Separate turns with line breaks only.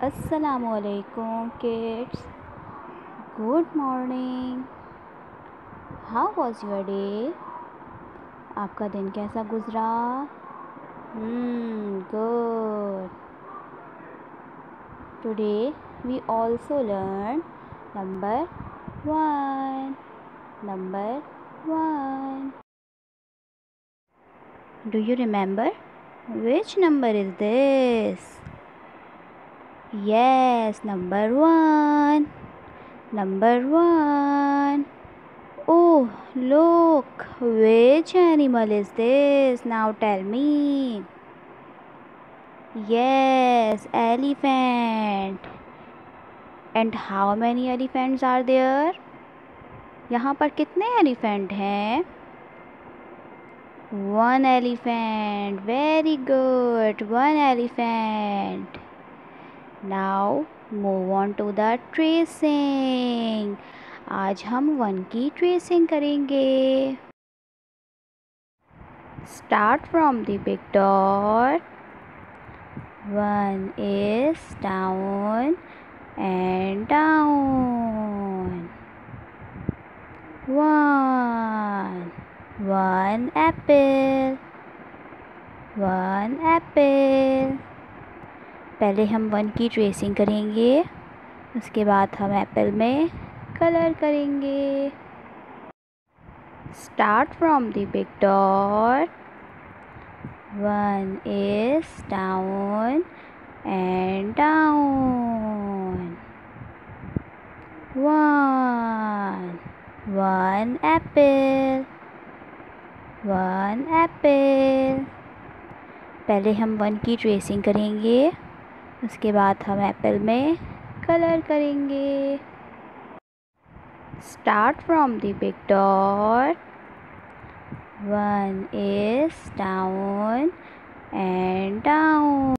Assalamualaikum kids. Good morning. How was your day? आपका दिन कैसा गुजरा Hmm, good. Today we also learn number one. Number one. Do you remember which number is this? Yes, number one. Number one. Oh, look, which animal is this? Now tell me. Yes, elephant. And how many elephants are there? यहाँ पर कितने elephant हैं one elephant very good one elephant now move on to the tracing आज हम one की tracing करेंगे। Start from the big dot one is down and down one one apple one apple पहले हम वन की tracing करेंगे, उसके बाद हम एप्पल में कलर करेंगे। Start from the big dot one is down and down one one apple one apple पहले हम वन की ट्रेसिंग करेंगे। उसके बाद हम एप्पल में कलर करेंगे. Start from the big dot one is down and down